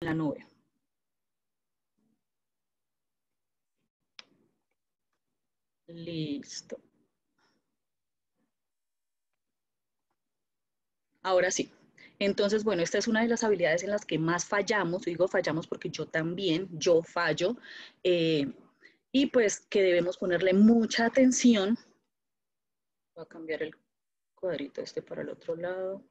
la nube. Listo. Ahora sí. Entonces, bueno, esta es una de las habilidades en las que más fallamos. Digo fallamos porque yo también, yo fallo. Eh, y pues que debemos ponerle mucha atención. Voy a cambiar el cuadrito este para el otro lado.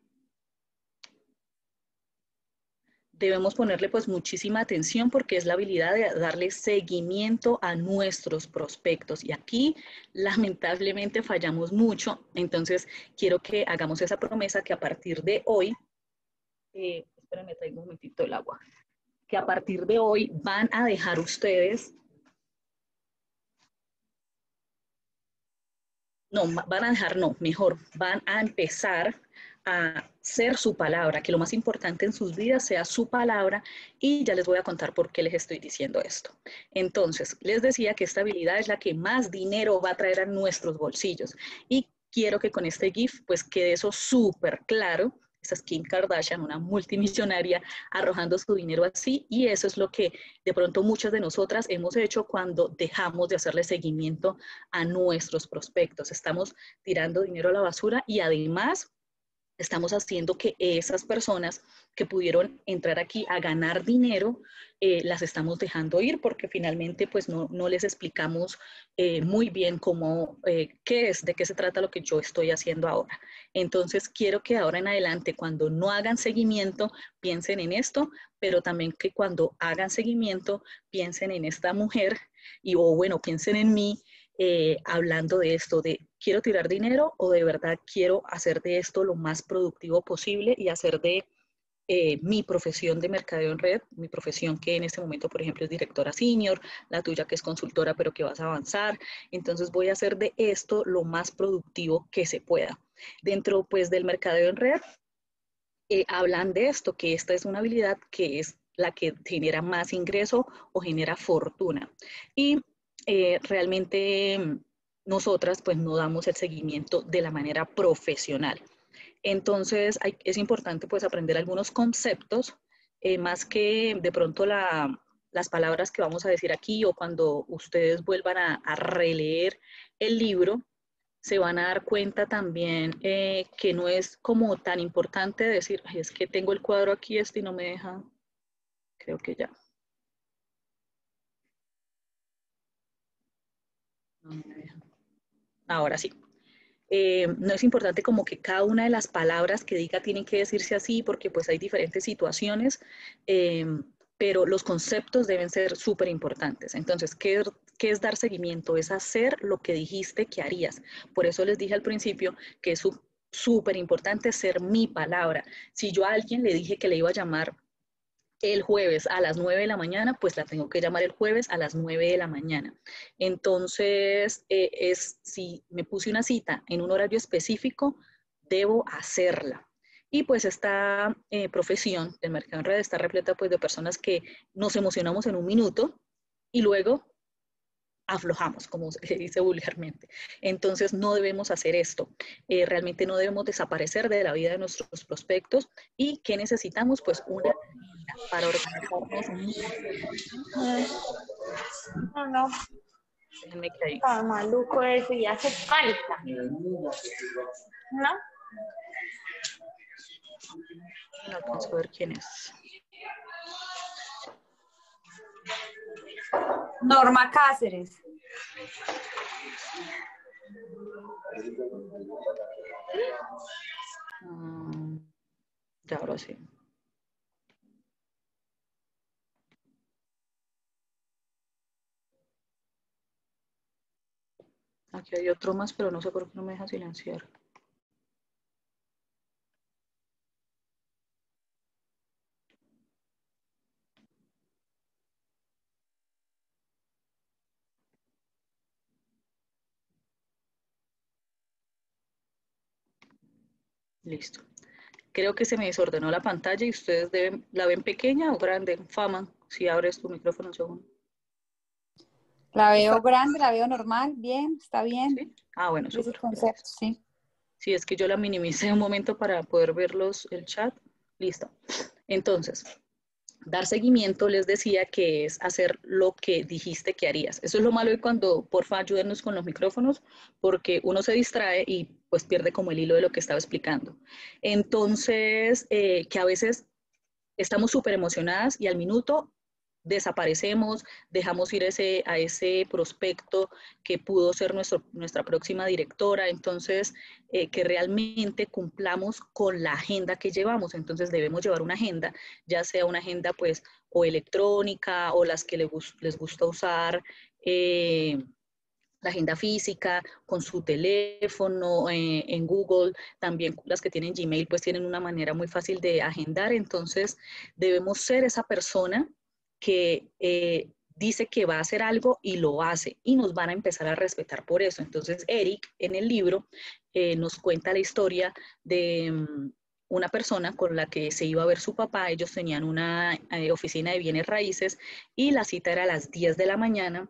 Debemos ponerle pues muchísima atención porque es la habilidad de darle seguimiento a nuestros prospectos. Y aquí lamentablemente fallamos mucho. Entonces quiero que hagamos esa promesa que a partir de hoy, eh, espérenme, traigo un momentito el agua, que a partir de hoy van a dejar ustedes, no, van a dejar, no, mejor, van a empezar a ser su palabra, que lo más importante en sus vidas sea su palabra y ya les voy a contar por qué les estoy diciendo esto. Entonces, les decía que esta habilidad es la que más dinero va a traer a nuestros bolsillos y quiero que con este GIF pues quede eso súper claro. Esa es Kim Kardashian, una multimillonaria, arrojando su dinero así y eso es lo que de pronto muchas de nosotras hemos hecho cuando dejamos de hacerle seguimiento a nuestros prospectos. Estamos tirando dinero a la basura y además estamos haciendo que esas personas que pudieron entrar aquí a ganar dinero, eh, las estamos dejando ir porque finalmente pues no, les explicamos eh, muy bien cómo, eh, qué es, de qué se trata lo que yo estoy haciendo ahora. Entonces quiero que ahora en adelante cuando no hagan seguimiento piensen en esto, pero también que cuando hagan seguimiento piensen en esta mujer y o bueno, piensen en mí eh, hablando de esto, de quiero tirar dinero o de verdad quiero hacer de esto lo más productivo posible y hacer de eh, mi profesión de mercadeo en red, mi profesión que en este momento, por ejemplo, es directora senior, la tuya que es consultora, pero que vas a avanzar. Entonces voy a hacer de esto lo más productivo que se pueda. Dentro, pues, del mercadeo en red, eh, hablan de esto, que esta es una habilidad que es la que genera más ingreso o genera fortuna. Y eh, realmente mm, nosotras pues no damos el seguimiento de la manera profesional. Entonces es importante pues aprender algunos conceptos, eh, más que de pronto las palabras que vamos a decir aquí o cuando ustedes vuelvan a, releer el libro, se van a dar cuenta también eh, que no es como tan importante decir, es que tengo el cuadro aquí este y no me deja, creo que ya. Ahora sí. Eh, no es importante como que cada una de las palabras que diga tienen que decirse así porque pues hay diferentes situaciones, eh, pero los conceptos deben ser súper importantes. Entonces, ¿qué, ¿qué, es dar seguimiento? Es hacer lo que dijiste que harías. Por eso les dije al principio que es súper importante ser mi palabra. Si yo a alguien le dije que le iba a llamar el jueves a las 9 de la mañana, pues la tengo que llamar el jueves a las 9 de la mañana. Entonces, eh, es si me puse una cita en un horario específico, debo hacerla. Y pues esta eh, profesión del mercado en red está repleta pues de personas que nos emocionamos en un minuto y luego aflojamos, como se dice vulgarmente. Entonces, no debemos hacer esto. Eh, realmente no debemos desaparecer de la vida de nuestros prospectos. ¿Y qué necesitamos? Pues una para organizarnos. No, no. Déjenme que. Está maluco eso y hace falta. ¿No? No alcanzo a ver quién es. Norma Cáceres. Mm, ya ahora sí. Aquí hay otro más, pero no sé por qué no me deja silenciar. Listo. Creo que se me desordenó la pantalla y ustedes deben, la ven pequeña o grande. Fama, si abres tu micrófono un segundo. La veo grande, la veo normal, bien, está bien. Ah, bueno, concepto, sí. Sí, es que yo la minimicé un momento para poder verlos el chat. Listo. Entonces, dar seguimiento, les decía que es hacer lo que dijiste que harías. Eso es lo malo de cuando, porfa, ayúdenos con los micrófonos, porque uno se distrae y pues pierde como el hilo de lo que estaba explicando. Entonces, eh, que a veces estamos súper emocionadas y al minuto desaparecemos, dejamos ir ese, a ese prospecto que pudo ser nuestro, nuestra próxima directora, entonces eh, que realmente cumplamos con la agenda que llevamos, entonces debemos llevar una agenda, ya sea una agenda pues o electrónica o las que les, les gusta usar. Eh, la agenda física, con su teléfono, eh, en Google, también las que tienen Gmail, pues tienen una manera muy fácil de agendar. Entonces, debemos ser esa persona que eh, dice que va a hacer algo y lo hace y nos van a empezar a respetar por eso. Entonces, Eric en el libro eh, nos cuenta la historia de mm, una persona con la que se iba a ver su papá. Ellos tenían una eh, oficina de bienes raíces y la cita era a las 10 de la mañana.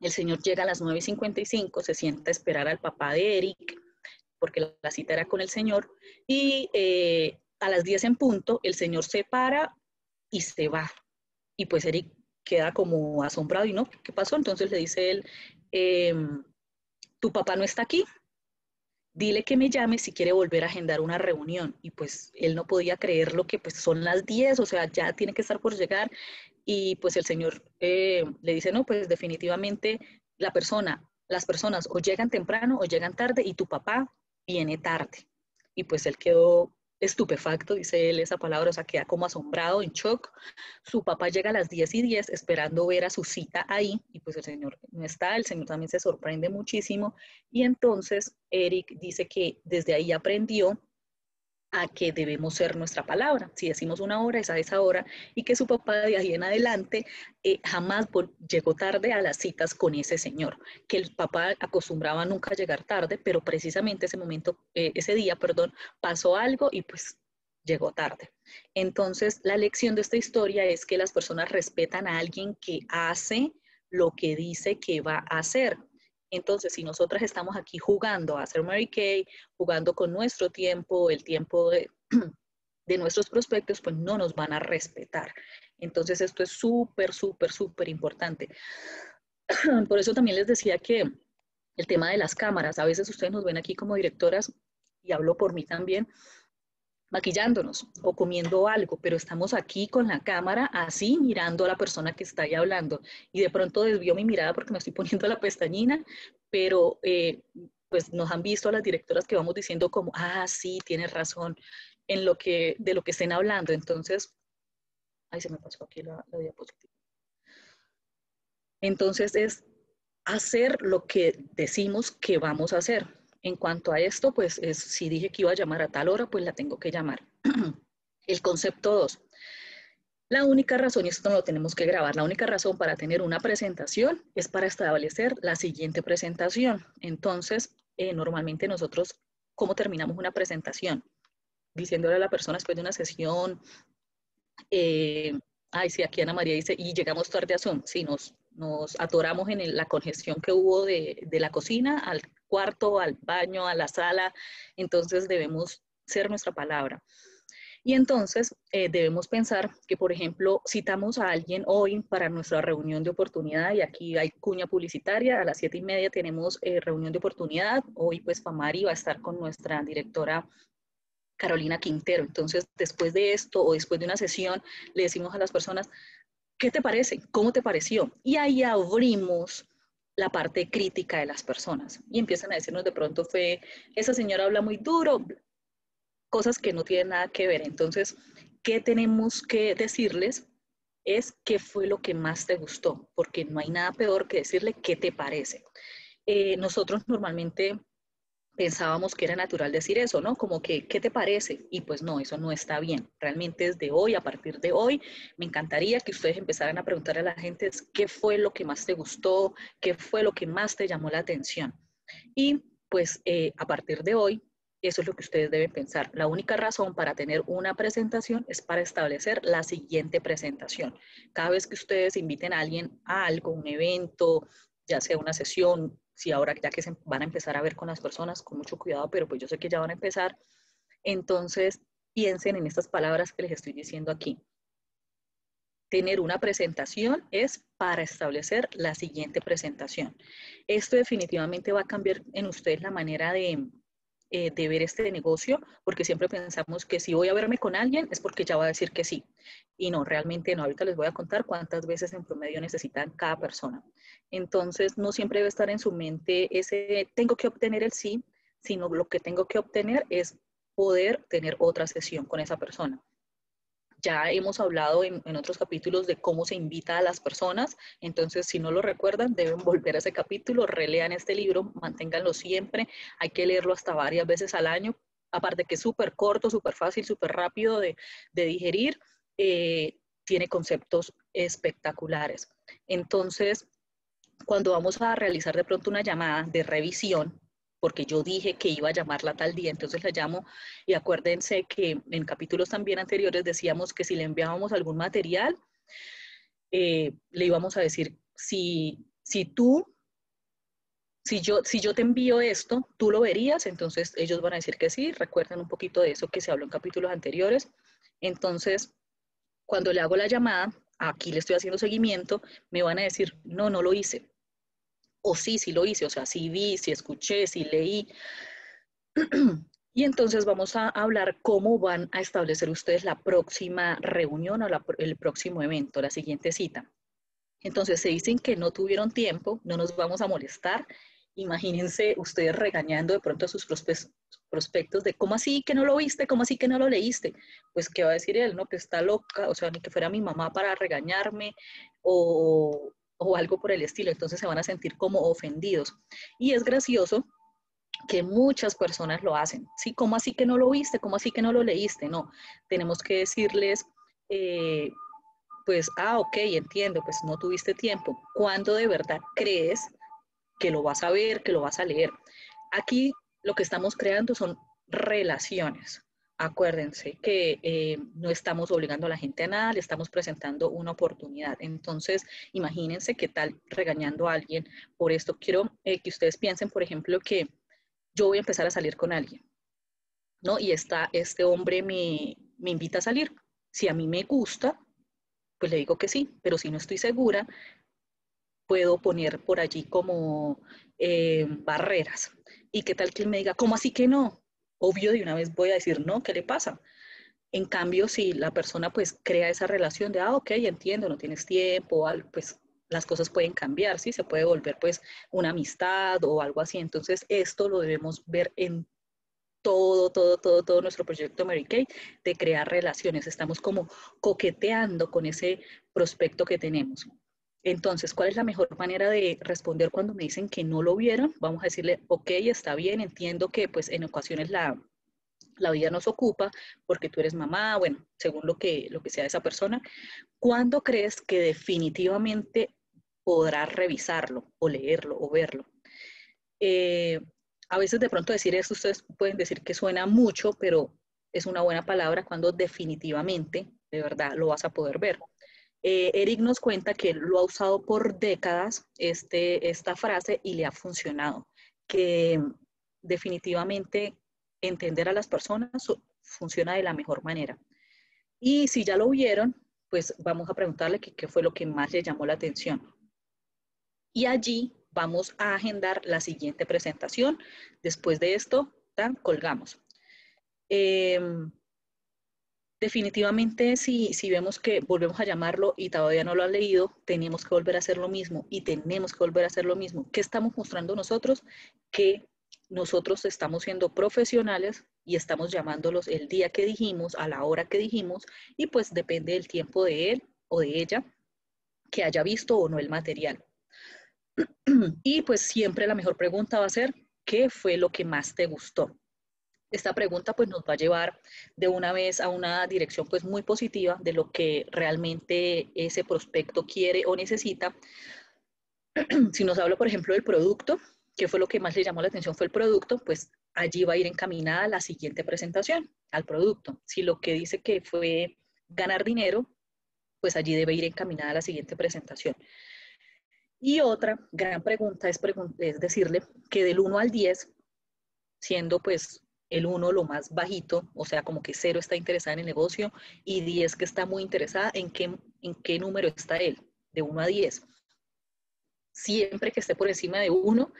El señor llega a las 9.55, se sienta a esperar al papá de Eric porque la cita era con el señor y a las 10 en punto el señor se para y se va y pues Eric queda como asombrado y no, ¿qué pasó? Entonces le dice él, em, tu papá no está aquí, dile que me llame si quiere volver a agendar una reunión. Y pues él no podía creer lo que pues son las 10, o sea, ya tiene que estar por llegar. Y pues el señor eh, le dice, no, pues definitivamente la persona, las personas o llegan temprano o llegan tarde y tu papá viene tarde. Y pues él quedó estupefacto, dice él esa palabra, o sea, queda como asombrado, en shock. Su papá llega a las 10 y 10 esperando ver a su cita ahí y pues el señor no está, el señor también se sorprende muchísimo y entonces Eric dice que desde ahí aprendió a que debemos ser nuestra palabra. Si decimos una hora, es a esa hora, y que su papá de ahí en adelante eh, jamás llegó tarde a las citas con ese señor, que el papá acostumbraba nunca llegar tarde, pero precisamente ese momento, eh, ese día, perdón, pasó algo y pues llegó tarde. Entonces, la lección de esta historia es que las personas respetan a alguien que hace lo que dice que va a hacer, entonces, si nosotras estamos aquí jugando a hacer Mary Kay, jugando con nuestro tiempo, el tiempo de, de nuestros prospectos, pues no nos van a respetar. Entonces, esto es súper, súper, súper importante. Por eso también les decía que el tema de las cámaras, a veces ustedes nos ven aquí como directoras, y hablo por mí también, maquillándonos o comiendo algo, pero estamos aquí con la cámara así mirando a la persona que está ahí hablando y de pronto desvío mi mirada porque me estoy poniendo la pestañina, pero eh, pues nos han visto a las directoras que vamos diciendo como, ah, sí, tienes razón en lo que, de lo que estén hablando. Entonces, ahí se me pasó aquí la diapositiva. Entonces es hacer lo que decimos que vamos a hacer. En cuanto a esto, pues si dije que iba a llamar a tal hora, pues la tengo que llamar. El concepto 2. La única razón, y esto no lo tenemos que grabar, la única razón para tener una presentación es para establecer la siguiente presentación. Entonces, eh, normalmente nosotros, ¿cómo terminamos una presentación? Diciéndole a la persona después de una sesión, eh, ay, sí, aquí Ana María dice, y llegamos tarde a Zoom, sí, nos, nos atoramos en la congestión que hubo de, de la cocina al cuarto, al baño, a la sala, entonces debemos ser nuestra palabra. Y entonces eh, debemos pensar que, por ejemplo, citamos a alguien hoy para nuestra reunión de oportunidad y aquí hay cuña publicitaria, a las siete y media tenemos eh, reunión de oportunidad, hoy pues Famari va a estar con nuestra directora Carolina Quintero. Entonces, después de esto o después de una sesión, le decimos a las personas, ¿qué te parece? ¿Cómo te pareció? Y ahí abrimos la parte crítica de las personas y empiezan a decirnos de pronto fue, esa señora habla muy duro, cosas que no tienen nada que ver. Entonces, ¿qué tenemos que decirles? Es qué fue lo que más te gustó, porque no hay nada peor que decirle qué te parece. Eh, nosotros normalmente pensábamos que era natural decir eso, ¿no? Como que, ¿qué te parece? Y pues no, eso no está bien. Realmente desde hoy, a partir de hoy, me encantaría que ustedes empezaran a preguntar a la gente qué fue lo que más te gustó, qué fue lo que más te llamó la atención. Y pues eh, a partir de hoy, eso es lo que ustedes deben pensar. La única razón para tener una presentación es para establecer la siguiente presentación. Cada vez que ustedes inviten a alguien a algo, un evento, ya sea una sesión, si ahora ya que se van a empezar a ver con las personas, con mucho cuidado, pero pues yo sé que ya van a empezar, entonces piensen en estas palabras que les estoy diciendo aquí. tener una presentación es para establecer la siguiente presentación. Esto definitivamente va a cambiar en ustedes la manera de, eh, de ver este negocio, porque siempre pensamos que si voy a verme con alguien es porque ya va a decir que sí. Y no, realmente no. Ahorita les voy a contar cuántas veces en promedio necesitan cada persona. Entonces, no siempre debe estar en su mente ese tengo que obtener el sí, sino lo que tengo que obtener es poder tener otra sesión con esa persona. Ya hemos hablado en, otros capítulos de cómo se invita a las personas, entonces si no lo recuerdan, deben volver a ese capítulo, relean este libro, manténganlo siempre, hay que leerlo hasta varias veces al año, aparte que es súper corto, súper fácil, súper rápido de, digerir, eh, tiene conceptos espectaculares. Entonces, cuando vamos a realizar de pronto una llamada de revisión, porque yo dije que iba a llamarla tal día, entonces la llamo y acuérdense que en capítulos también anteriores decíamos que si le enviábamos algún material, eh, le íbamos a decir, si, si tú, si yo, si yo te envío esto, tú lo verías, entonces ellos van a decir que sí, recuerden un poquito de eso que se habló en capítulos anteriores. Entonces, cuando le hago la llamada, aquí le estoy haciendo seguimiento, me van a decir, no, no lo hice o sí, sí lo hice, o sea, sí vi, sí escuché, sí leí. Y entonces vamos a hablar cómo van a establecer ustedes la próxima reunión o el próximo evento, la siguiente cita. Entonces se dicen que no tuvieron tiempo, no nos vamos a molestar. Imagínense ustedes regañando de pronto a sus prospectos de cómo así que no lo viste, cómo así que no lo leíste. Pues qué va a decir él, no, que está loca, o sea, ni que fuera mi mamá para regañarme o, o algo por el estilo, entonces se van a sentir como ofendidos. Y es gracioso que muchas personas lo hacen. ¿Sí? ¿Cómo así que no lo viste? ¿Cómo así que no lo leíste? No, tenemos que decirles, eh, pues, ah, ok, entiendo, pues no tuviste tiempo. ¿Cuándo de verdad crees que lo vas a ver, que lo vas a leer? Aquí lo que estamos creando son relaciones. Acuérdense que eh, no estamos obligando a la gente a nada, le estamos presentando una oportunidad. Entonces, imagínense qué tal regañando a alguien. Por esto quiero eh, que ustedes piensen, por ejemplo, que yo voy a empezar a salir con alguien, ¿no? Y está, este hombre me, me invita a salir. Si a mí me gusta, pues le digo que sí, pero si no estoy segura, puedo poner por allí como eh, barreras. ¿Y qué tal que él me diga, ¿cómo así que no? Obvio de una vez voy a decir, no, ¿qué le pasa? En cambio, si la persona pues crea esa relación de, ah, ok, entiendo, no tienes tiempo, pues las cosas pueden cambiar, ¿sí? Se puede volver pues una amistad o algo así. Entonces, esto lo debemos ver en todo, todo, todo, todo nuestro proyecto Mary Kay de crear relaciones. Estamos como coqueteando con ese prospecto que tenemos. Entonces, ¿cuál es la mejor manera de responder cuando me dicen que no lo vieron? Vamos a decirle, ok, está bien, entiendo que pues en ocasiones la, la vida nos ocupa porque tú eres mamá, bueno, según lo que, lo que sea esa persona. ¿Cuándo crees que definitivamente podrás revisarlo o leerlo o verlo? Eh, a veces de pronto decir esto, ustedes pueden decir que suena mucho, pero es una buena palabra cuando definitivamente, de verdad, lo vas a poder ver. Eh, Eric nos cuenta que lo ha usado por décadas, este, esta frase, y le ha funcionado. Que definitivamente entender a las personas funciona de la mejor manera. Y si ya lo vieron, pues vamos a preguntarle qué fue lo que más le llamó la atención. Y allí vamos a agendar la siguiente presentación. Después de esto, colgamos. Em, Definitivamente, si, si vemos que volvemos a llamarlo y todavía no lo ha leído, tenemos que volver a hacer lo mismo y tenemos que volver a hacer lo mismo. ¿Qué estamos mostrando nosotros? Que nosotros estamos siendo profesionales y estamos llamándolos el día que dijimos, a la hora que dijimos, y pues depende del tiempo de él o de ella que haya visto o no el material. Y pues siempre la mejor pregunta va a ser, ¿qué fue lo que más te gustó? Esta pregunta pues nos va a llevar de una vez a una dirección pues muy positiva de lo que realmente ese prospecto quiere o necesita. si nos habla por ejemplo del producto, que fue lo que más le llamó la atención fue el producto, pues allí va a ir encaminada la siguiente presentación al producto. Si lo que dice que fue ganar dinero, pues allí debe ir encaminada la siguiente presentación. Y otra gran pregunta es, es decirle que del 1 al 10, siendo pues el 1 lo más bajito, o sea, como que 0 está interesada en el negocio y 10 que está muy interesada en qué en qué número está él, de 1 a 10. Siempre que esté por encima de 1,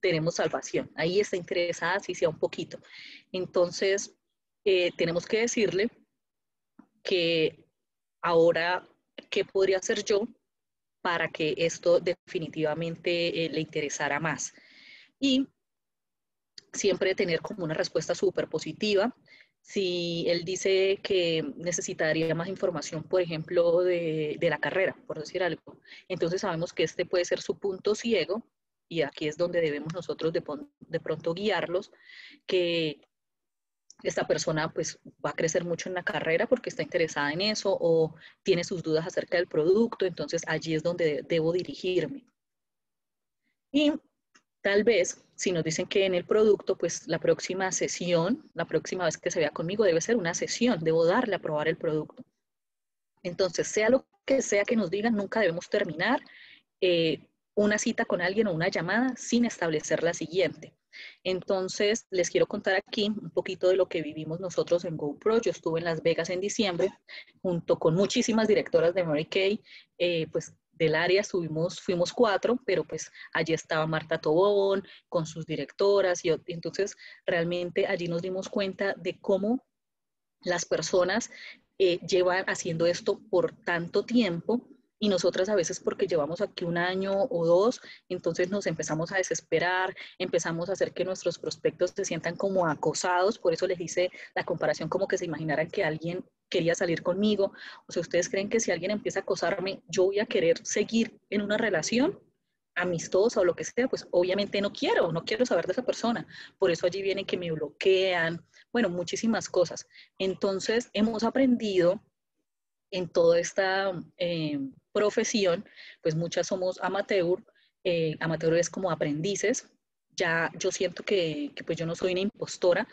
tenemos salvación. Ahí está interesada, si sea un poquito. Entonces, eh, tenemos que decirle que ahora, ¿qué podría hacer yo para que esto definitivamente eh, le interesara más? Y siempre tener como una respuesta súper positiva. Si él dice que necesitaría más información, por ejemplo, de, de, la carrera, por decir algo, entonces sabemos que este puede ser su punto ciego y aquí es donde debemos nosotros de, de pronto guiarlos, que esta persona pues va a crecer mucho en la carrera porque está interesada en eso o tiene sus dudas acerca del producto, entonces allí es donde debo dirigirme. Y tal vez si nos dicen que en el producto, pues la próxima sesión, la próxima vez que se vea conmigo debe ser una sesión, debo darle a probar el producto. Entonces, sea lo que sea que nos digan, nunca debemos terminar eh, una cita con alguien o una llamada sin establecer la siguiente. Entonces, les quiero contar aquí un poquito de lo que vivimos nosotros en GoPro. Yo estuve en Las Vegas en diciembre junto con muchísimas directoras de Mary Kay, eh, pues del área subimos, fuimos cuatro, pero pues allí estaba Marta Tobón con sus directoras y, entonces realmente allí nos dimos cuenta de cómo las personas eh, llevan haciendo esto por tanto tiempo y nosotras a veces porque llevamos aquí un año o dos, entonces nos empezamos a desesperar, empezamos a hacer que nuestros prospectos se sientan como acosados, por eso les hice la comparación como que se imaginaran que alguien quería salir conmigo, o sea, ustedes creen que si alguien empieza a acosarme, yo voy a querer seguir en una relación amistosa o lo que sea, pues obviamente no quiero, no quiero saber de esa persona. Por eso allí viene que me bloquean, bueno, muchísimas cosas. Entonces, hemos aprendido en toda esta eh, profesión, pues muchas somos amateur, eh, amateur es como aprendices, ya yo siento que, pues yo no soy una impostora,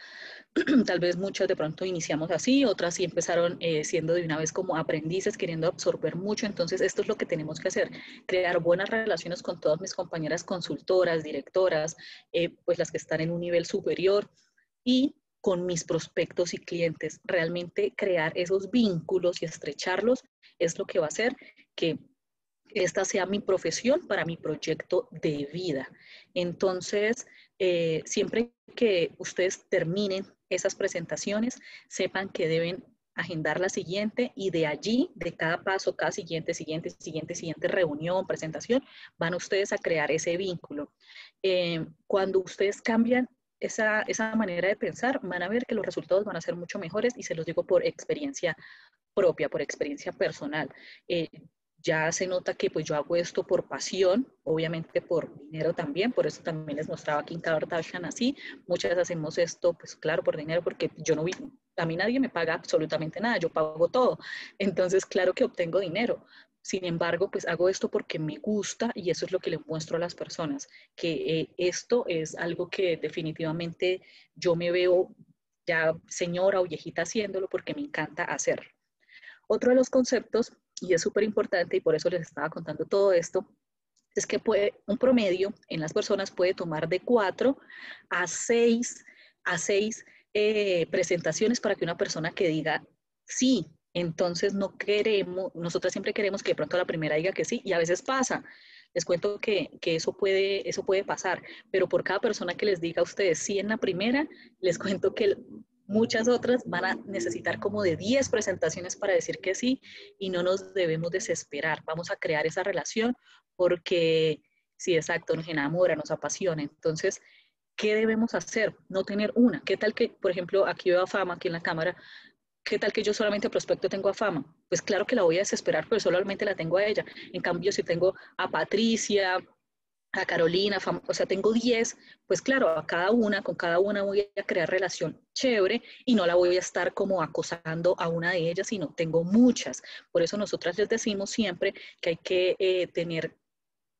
tal vez muchas de pronto iniciamos así, otras sí empezaron eh, siendo de una vez como aprendices, queriendo absorber mucho, entonces esto es lo que tenemos que hacer, crear buenas relaciones con todas mis compañeras consultoras, directoras, eh, pues las que están en un nivel superior. Y con mis prospectos y clientes. Realmente crear esos vínculos y estrecharlos es lo que va a hacer que esta sea mi profesión para mi proyecto de vida. Entonces, eh, siempre que ustedes terminen esas presentaciones, sepan que deben agendar la siguiente y de allí, de cada paso, cada siguiente, siguiente, siguiente, siguiente reunión, presentación, van ustedes a crear ese vínculo. Eh, cuando ustedes cambian esa, esa manera de pensar, van a ver que los resultados van a ser mucho mejores y se los digo por experiencia propia, por experiencia personal. Eh, ya se nota que pues yo hago esto por pasión, obviamente por dinero también, por eso también les mostraba aquí en Kardashian así, muchas hacemos esto pues claro por dinero porque yo no vi, a mí nadie me paga absolutamente nada, yo pago todo, entonces claro que obtengo dinero, sin embargo, pues hago esto porque me gusta y eso es lo que le muestro a las personas, que eh, esto es algo que definitivamente yo me veo ya señora o viejita haciéndolo porque me encanta hacer. Otro de los conceptos, y es súper importante y por eso les estaba contando todo esto, es que puede, un promedio en las personas puede tomar de cuatro a seis, a seis eh, presentaciones para que una persona que diga sí, entonces no queremos, nosotras siempre queremos que de pronto la primera diga que sí, y a veces pasa. Les cuento que, eso, puede, eso puede pasar, pero por cada persona que les diga a ustedes sí en la primera, les cuento que muchas otras van a necesitar como de 10 presentaciones para decir que sí y no nos debemos desesperar. Vamos a crear esa relación porque, sí, exacto, nos enamora, nos apasiona. Entonces, ¿qué debemos hacer? No tener una. ¿Qué tal que, por ejemplo, aquí veo a Fama, aquí en la cámara, ¿Qué tal que yo solamente prospecto tengo a fama? Pues claro que la voy a desesperar, pero solamente la tengo a ella. En cambio, si tengo a Patricia, a Carolina, o sea, tengo 10, pues claro, a cada una, con cada una voy a crear relación chévere y no la voy a estar como acosando a una de ellas, sino tengo muchas. Por eso nosotras les decimos siempre que hay que eh, tener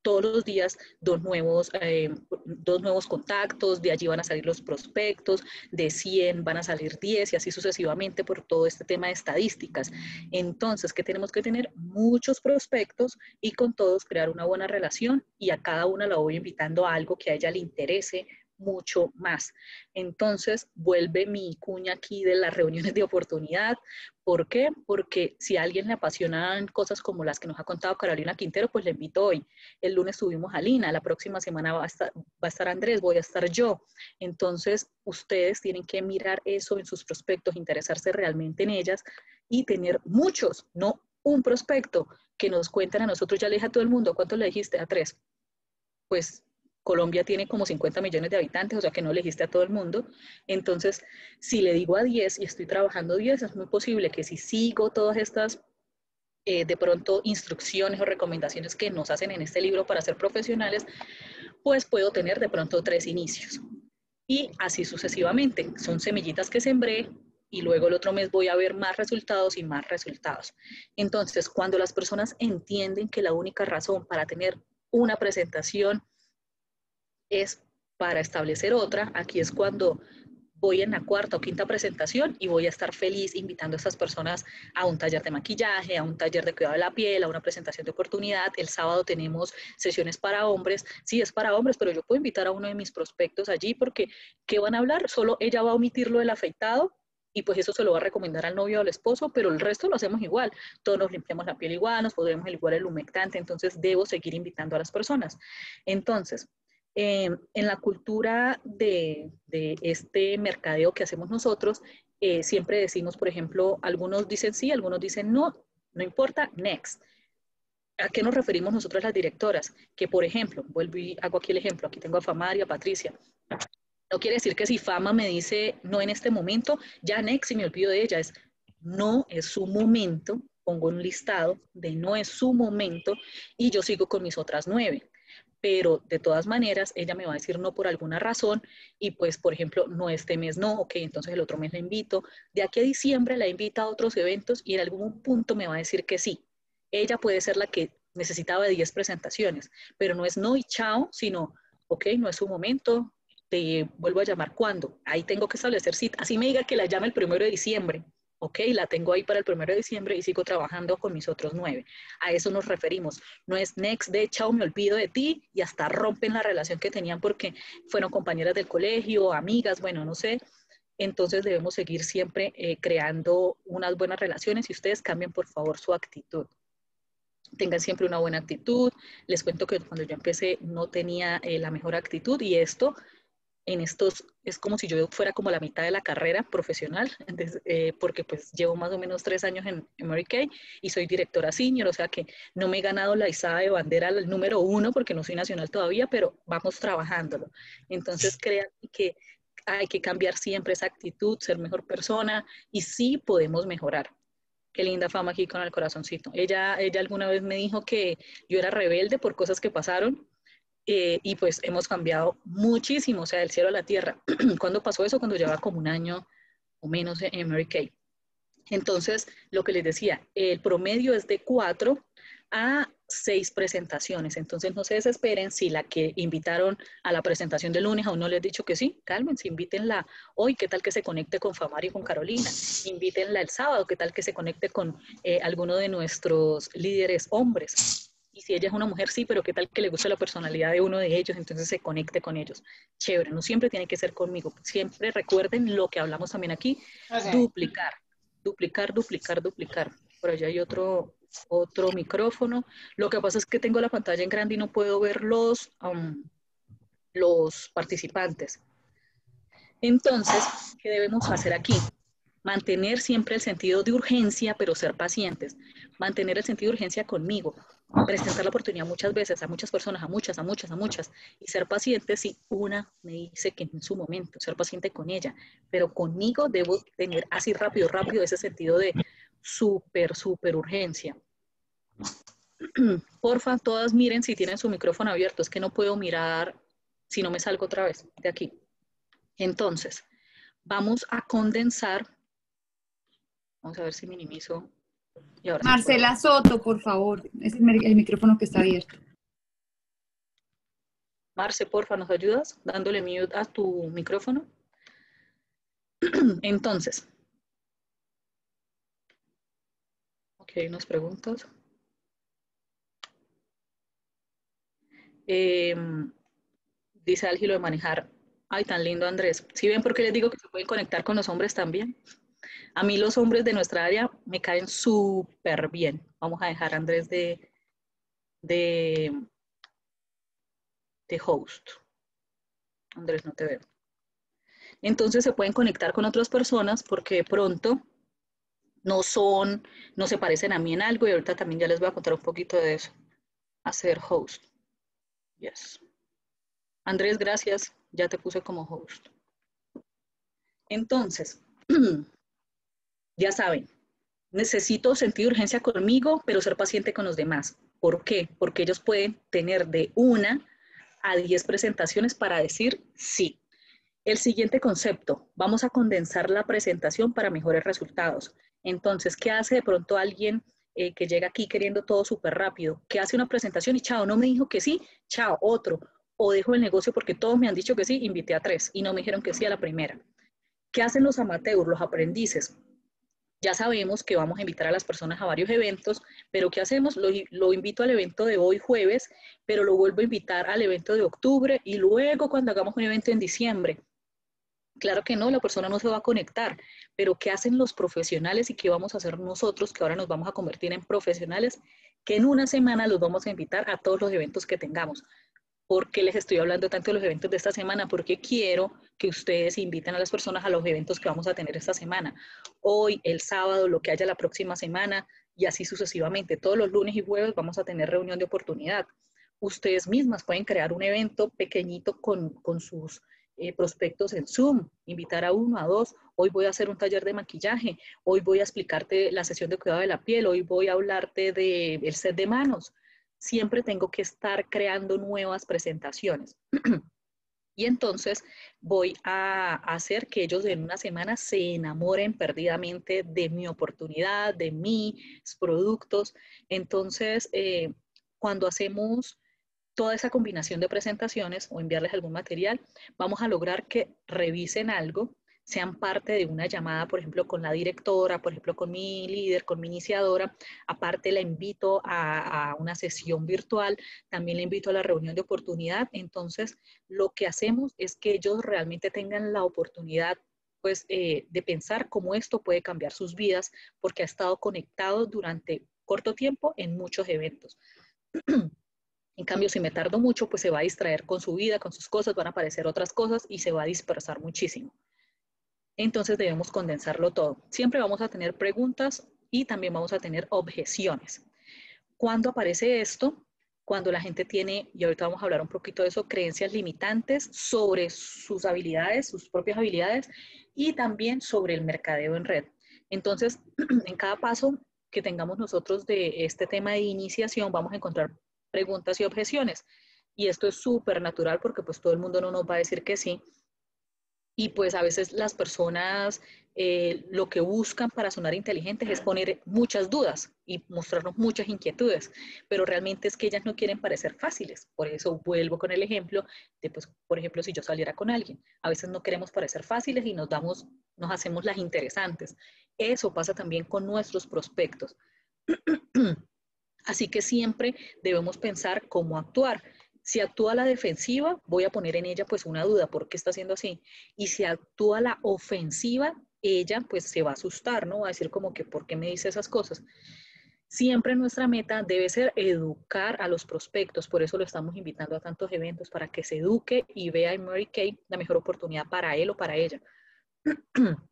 todos los días dos nuevos, eh, dos nuevos contactos, de allí van a salir los prospectos, de 100 van a salir 10 y así sucesivamente por todo este tema de estadísticas. Entonces, que tenemos que tener muchos prospectos y con todos crear una buena relación y a cada una la voy invitando a algo que a ella le interese mucho más. Entonces, vuelve mi cuña aquí de las reuniones de oportunidad. ¿Por qué? Porque si a alguien le apasionan cosas como las que nos ha contado Carolina Quintero, pues le invito hoy. El lunes subimos a Lina, la próxima semana va a estar, Andrés, voy a estar yo. Entonces, ustedes tienen que mirar eso en sus prospectos, interesarse realmente en ellas y tener muchos, no un prospecto que nos cuentan a nosotros, ya le dije a todo el mundo, ¿cuánto le dijiste? A tres. Pues Colombia tiene como 50 millones de habitantes, o sea que no elegiste a todo el mundo. Entonces, si le digo a 10 y estoy trabajando 10, es muy posible que si sigo todas estas, eh, de pronto, instrucciones o recomendaciones que nos hacen en este libro para ser profesionales, pues puedo tener de pronto tres inicios. Y así sucesivamente. Son semillitas que sembré y luego el otro mes voy a ver más resultados y más resultados. Entonces, cuando las personas entienden que la única razón para tener una presentación es para establecer otra. Aquí es cuando voy en la cuarta o quinta presentación y voy a estar feliz invitando a estas personas a un taller de maquillaje, a un taller de cuidado de la piel, a una presentación de oportunidad. El sábado tenemos sesiones para hombres. Sí, es para hombres, pero yo puedo invitar a uno de mis prospectos allí porque ¿qué van a hablar? Solo ella va a omitir lo del afeitado y pues eso se lo va a recomendar al novio o al esposo, pero el resto lo hacemos igual. Todos nos limpiamos la piel igual, nos podremos igual el humectante, entonces debo seguir invitando a las personas. Entonces, eh, en la cultura de, este mercadeo que hacemos nosotros, eh, siempre decimos, por ejemplo, algunos dicen sí, algunos dicen no, no importa, next. ¿A qué nos referimos nosotros las directoras? Que, por ejemplo, vuelvo y hago aquí el ejemplo, aquí tengo a Famaria, Patricia. No quiere decir que si Fama me dice no en este momento, ya next y me olvido de ella, es no es su momento, pongo un listado de no es su momento y yo sigo con mis otras nueve pero de todas maneras ella me va a decir no por alguna razón y pues, por ejemplo, no este mes no, ok, entonces el otro mes la invito. De aquí a diciembre la invita a otros eventos y en algún punto me va a decir que sí. Ella puede ser la que necesitaba de 10 presentaciones, pero no es no y chao, sino, ok, no es su momento, te vuelvo a llamar cuando. Ahí tengo que establecer cita. Así me diga que la llame el primero de diciembre ok, la tengo ahí para el primero de diciembre y sigo trabajando con mis otros nueve. A eso nos referimos. No es next de chao, me olvido de ti y hasta rompen la relación que tenían porque fueron compañeras del colegio, amigas, bueno, no sé. Entonces debemos seguir siempre eh, creando unas buenas relaciones y ustedes cambien por favor su actitud tengan siempre una buena actitud. Les cuento que cuando yo empecé no tenía eh, la mejor actitud y esto en estos, es como si yo fuera como la mitad de la carrera profesional, eh, porque pues llevo más o menos tres años en, Mary Kay y soy directora senior, o sea que no me he ganado la izada de bandera al número uno porque no soy nacional todavía, pero vamos trabajándolo. Entonces crean que hay que cambiar siempre esa actitud, ser mejor persona y sí podemos mejorar. Qué linda fama aquí con el corazoncito. Ella, ella alguna vez me dijo que yo era rebelde por cosas que pasaron, eh, y pues hemos cambiado muchísimo, o sea, del cielo a la tierra. ¿Cuándo pasó eso? Cuando llevaba como un año o menos en Mary Kay. Entonces, lo que les decía, el promedio es de cuatro a seis presentaciones. Entonces, no se desesperen si la que invitaron a la presentación de lunes aún no les he dicho que sí, cálmense, invítenla hoy, qué tal que se conecte con Famari y con Carolina, invítenla el sábado, qué tal que se conecte con eh, alguno de nuestros líderes hombres y si ella es una mujer, sí, pero qué tal que le guste la personalidad de uno de ellos, entonces se conecte con ellos. Chévere, no siempre tiene que ser conmigo. Siempre recuerden lo que hablamos también aquí, duplicar, duplicar, duplicar, duplicar. Por allá hay otro, otro micrófono. Lo que pasa es que tengo la pantalla en grande y no puedo ver los, um, los participantes. Entonces, ¿qué debemos hacer aquí? Mantener siempre el sentido de urgencia, pero ser pacientes. Mantener el sentido de urgencia conmigo presentar la oportunidad muchas veces a muchas personas, a muchas, a muchas, a muchas, y ser paciente si una me dice que en su momento, ser paciente con ella, pero conmigo debo tener así rápido, rápido ese sentido de súper, súper urgencia. Porfa, todas miren si tienen su micrófono abierto, es que no puedo mirar si no me salgo otra vez de aquí. Entonces, vamos a condensar, vamos a ver si minimizo Marcela Soto, por favor. Es el, micrófono que está abierto. Marce, porfa, ¿nos ayudas? Dándole mute a tu micrófono. Entonces. Ok, unas preguntas. Eh, dice Álgilo de manejar Ay, tan lindo Andrés. ¿Sí ven por qué les digo que se pueden conectar con los hombres también? A mí los hombres de nuestra área me caen súper bien. Vamos a dejar a Andrés de, de, de host. Andrés, no te veo. Entonces se pueden conectar con otras personas porque de pronto no son, no se parecen a mí en algo y ahorita también ya les voy a contar un poquito de eso. Hacer host. Yes. Andrés, gracias. Ya te puse como host. Entonces, ya saben, necesito sentir urgencia conmigo, pero ser paciente con los demás. ¿Por qué? Porque ellos pueden tener de una a diez presentaciones para decir sí. El siguiente concepto, vamos a condensar la presentación para mejores resultados. Entonces, ¿qué hace de pronto alguien eh, que llega aquí queriendo todo súper rápido? Que hace una presentación y chao, no me dijo que sí, chao, otro. O dejo el negocio porque todos me han dicho que sí, invité a tres y no me dijeron que sí a la primera. ¿Qué hacen los amateurs, los aprendices? Ya sabemos que vamos a invitar a las personas a varios eventos, pero ¿qué hacemos? Lo, invito al evento de hoy jueves, pero lo vuelvo a invitar al evento de octubre y luego cuando hagamos un evento en diciembre. Claro que no, la persona no se va a conectar, pero ¿qué hacen los profesionales y qué vamos a hacer nosotros que ahora nos vamos a convertir en profesionales? Que en una semana los vamos a invitar a todos los eventos que tengamos. ¿Por qué les estoy hablando tanto de los eventos de esta semana? Porque quiero que ustedes inviten a las personas a los eventos que vamos a tener esta semana. Hoy, el sábado, lo que haya la próxima semana y así sucesivamente. Todos los lunes y jueves vamos a tener reunión de oportunidad. Ustedes mismas pueden crear un evento pequeñito con, con sus eh, prospectos en Zoom, invitar a uno, a dos, hoy voy a hacer un taller de maquillaje, hoy voy a explicarte la sesión de cuidado de la piel, hoy voy a hablarte del el set de manos. Siempre tengo que estar creando nuevas presentaciones. y entonces voy a hacer que ellos en una semana se enamoren perdidamente de mi oportunidad, de mis productos. Entonces, eh, cuando hacemos toda esa combinación de presentaciones o enviarles algún material, vamos a lograr que revisen algo, sean parte de una llamada, por ejemplo, con la directora, por ejemplo, con mi líder, con mi iniciadora. Aparte, la invito a, una sesión virtual, también la invito a la reunión de oportunidad. Entonces, lo que hacemos es que ellos realmente tengan la oportunidad pues, eh, de pensar cómo esto puede cambiar sus vidas, porque ha estado conectado durante corto tiempo en muchos eventos. En cambio, si me tardo mucho, pues se va a distraer con su vida, con sus cosas, van a aparecer otras cosas y se va a dispersar muchísimo. Entonces debemos condensarlo todo. Siempre vamos a tener preguntas y también vamos a tener objeciones. ¿Cuándo aparece esto? Cuando la gente tiene, y ahorita vamos a hablar un poquito de eso, creencias limitantes sobre sus habilidades, sus propias habilidades y también sobre el mercadeo en red. Entonces, en cada paso que tengamos nosotros de este tema de iniciación, vamos a encontrar preguntas y objeciones. Y esto es súper natural porque pues todo el mundo no nos va a decir que sí. Y pues a veces las personas eh, lo que buscan para sonar inteligentes es poner muchas dudas y mostrarnos muchas inquietudes, pero realmente es que ellas no quieren parecer fáciles. Por eso vuelvo con el ejemplo de, pues, por ejemplo, si yo saliera con alguien, a veces no queremos parecer fáciles y nos damos, nos hacemos las interesantes. Eso pasa también con nuestros prospectos. Así que siempre debemos pensar cómo actuar. Si actúa la defensiva, voy a poner en ella pues una duda, ¿por qué está haciendo así? Y si actúa la ofensiva, ella pues se va a asustar, ¿no? Va a decir como que, ¿por qué me dice esas cosas? Siempre nuestra meta debe ser educar a los prospectos, por eso lo estamos invitando a tantos eventos, para que se eduque y vea en Mary Kay la mejor oportunidad para él o para ella.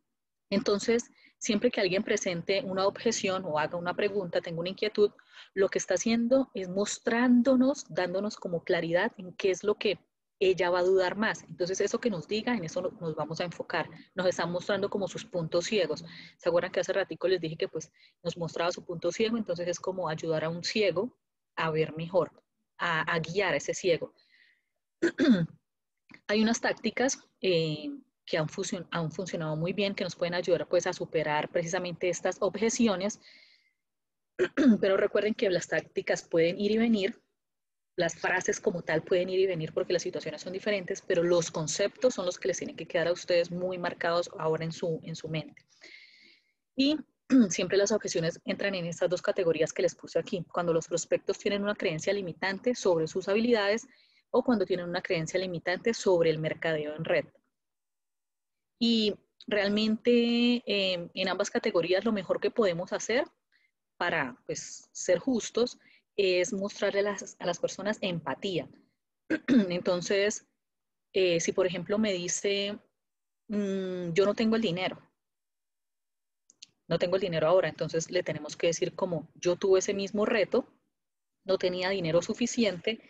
Entonces, siempre que alguien presente una objeción o haga una pregunta, tenga una inquietud, lo que está haciendo es mostrándonos, dándonos como claridad en qué es lo que ella va a dudar más. Entonces, eso que nos diga, en eso nos vamos a enfocar. Nos está mostrando como sus puntos ciegos. ¿Se acuerdan que hace ratico les dije que pues nos mostraba su punto ciego? Entonces es como ayudar a un ciego a ver mejor, a, guiar a ese ciego. Hay unas tácticas eh, que han, funcionado muy bien, que nos pueden ayudar pues a superar precisamente estas objeciones. Pero recuerden que las tácticas pueden ir y venir, las frases como tal pueden ir y venir porque las situaciones son diferentes, pero los conceptos son los que les tienen que quedar a ustedes muy marcados ahora en su, en su mente. Y siempre las objeciones entran en estas dos categorías que les puse aquí. Cuando los prospectos tienen una creencia limitante sobre sus habilidades, o cuando tienen una creencia limitante sobre el mercadeo en red. Y realmente em, en ambas categorías lo mejor que podemos hacer para pues, ser justos es mostrarle a las, a las personas empatía. Entonces, eh, si por ejemplo me dice, mm, yo no tengo el dinero, no tengo el dinero ahora, entonces le tenemos que decir como yo tuve ese mismo reto, no tenía dinero suficiente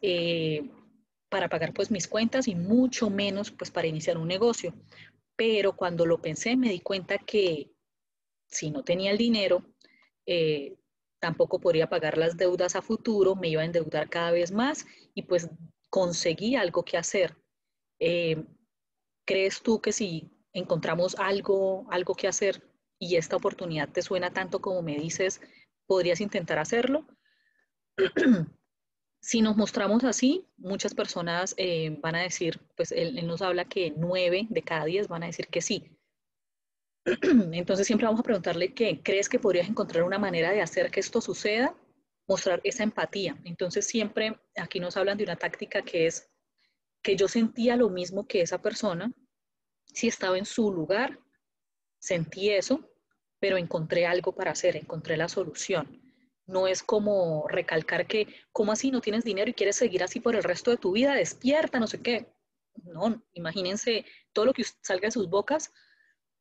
eh, para pagar pues mis cuentas y mucho menos pues para iniciar un negocio. Pero cuando lo pensé me di cuenta que si no tenía el dinero, eh, tampoco podría pagar las deudas a futuro, me iba a endeudar cada vez más y pues conseguí algo que hacer. Eh, ¿Crees tú que si encontramos algo, algo que hacer y esta oportunidad te suena tanto como me dices, podrías intentar hacerlo? si nos mostramos así, muchas personas eh, van a decir, pues él, nos habla que nueve de cada diez van a decir que sí. Entonces siempre vamos a preguntarle que, ¿crees que podrías encontrar una manera de hacer que esto suceda? Mostrar esa empatía. Entonces siempre aquí nos hablan de una táctica que es que yo sentía lo mismo que esa persona, si estaba en su lugar, sentí eso, pero encontré algo para hacer, encontré la solución. No es como recalcar que, ¿cómo así no tienes dinero y quieres seguir así por el resto de tu vida? Despierta, no sé qué. No, imagínense todo lo que salga de sus bocas,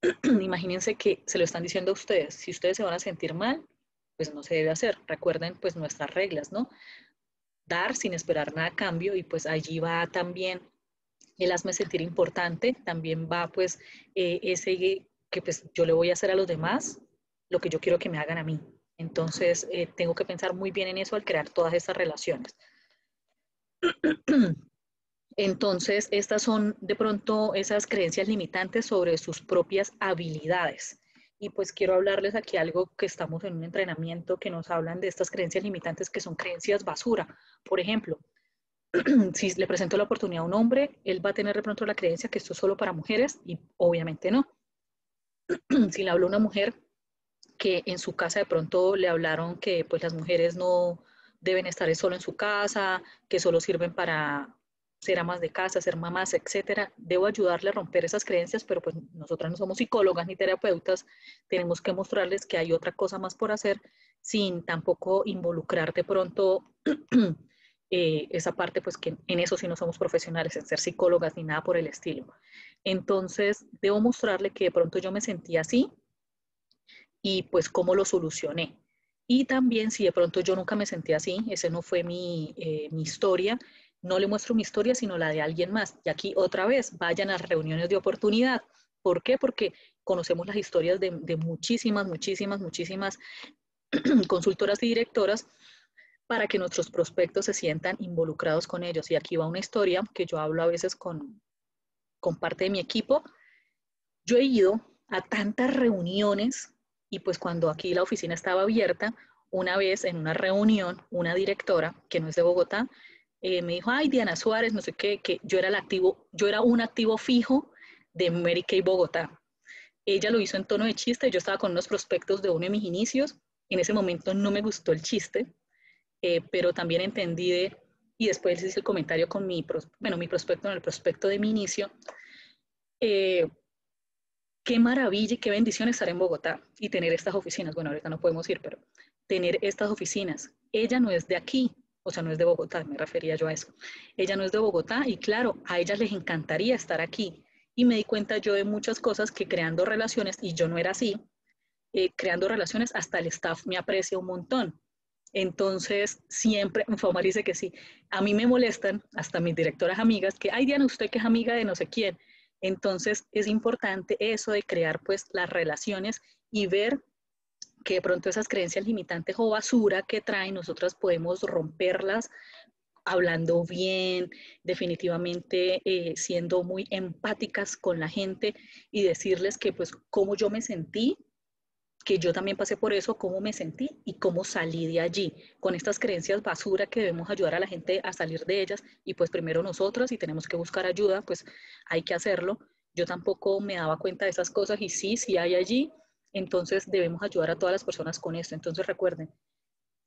imagínense que se lo están diciendo a ustedes. Si ustedes se van a sentir mal, pues no se debe hacer. Recuerden pues nuestras reglas, ¿no? Dar sin esperar nada a cambio y pues allí va también el hazme sentir importante, también va pues eh, ese que pues yo le voy a hacer a los demás lo que yo quiero que me hagan a mí. Entonces, eh, tengo que pensar muy bien en eso al crear todas estas relaciones. Entonces, estas son de pronto esas creencias limitantes sobre sus propias habilidades. Y pues quiero hablarles aquí algo que estamos en un entrenamiento que nos hablan de estas creencias limitantes que son creencias basura. Por ejemplo, si le presento la oportunidad a un hombre, él va a tener de pronto la creencia que esto es solo para mujeres y obviamente no. si le hablo a una mujer, que en su casa de pronto le hablaron que pues las mujeres no deben estar solo en su casa, que solo sirven para ser amas de casa, ser mamás, etcétera. Debo ayudarle a romper esas creencias, pero pues nosotras no somos psicólogas ni terapeutas, tenemos que mostrarles que hay otra cosa más por hacer sin tampoco involucrar de pronto eh, esa parte, pues que en eso sí no somos profesionales, en ser psicólogas ni nada por el estilo. Entonces, debo mostrarle que de pronto yo me sentía así, y pues cómo lo solucioné. Y también si de pronto yo nunca me sentí así, ese no fue mi, eh, mi historia, no le muestro mi historia, sino la de alguien más. Y aquí otra vez, vayan a reuniones de oportunidad. ¿Por qué? Porque conocemos las historias de, de muchísimas, muchísimas, muchísimas consultoras y directoras para que nuestros prospectos se sientan involucrados con ellos. Y aquí va una historia que yo hablo a veces con, con parte de mi equipo. Yo he ido a tantas reuniones y pues cuando aquí la oficina estaba abierta, una vez en una reunión, una directora, que no es de Bogotá, eh, me dijo, ay, Diana Suárez, no sé qué, que yo era el activo, yo era un activo fijo de Mary Kay Bogotá. Ella lo hizo en tono de chiste, yo estaba con unos prospectos de uno de mis inicios, en ese momento no me gustó el chiste, eh, pero también entendí y después hice el comentario con mi, bueno, mi prospecto en el prospecto de mi inicio, eh, qué maravilla y qué bendición estar en Bogotá y tener estas oficinas. Bueno, ahorita no podemos ir, pero tener estas oficinas. Ella no es de aquí, o sea, no es de Bogotá, me refería yo a eso. Ella no es de Bogotá y claro, a ellas les encantaría estar aquí. Y me di cuenta yo de muchas cosas que creando relaciones, y yo no era así, eh, creando relaciones, hasta el staff me aprecia un montón. Entonces, siempre, Fomar dice que sí, a mí me molestan, hasta mis directoras amigas, que, ay Diana, usted que es amiga de no sé quién. Entonces es importante eso de crear pues las relaciones y ver que de pronto esas creencias limitantes o basura que traen, nosotras podemos romperlas hablando bien, definitivamente eh, siendo muy empáticas con la gente y decirles que pues cómo yo me sentí que yo también pasé por eso, cómo me sentí y cómo salí de allí, con estas creencias basura que debemos ayudar a la gente a salir de ellas y pues primero nosotras y tenemos que buscar ayuda, pues hay que hacerlo. Yo tampoco me daba cuenta de esas cosas y sí, sí hay allí, entonces debemos ayudar a todas las personas con esto. Entonces recuerden,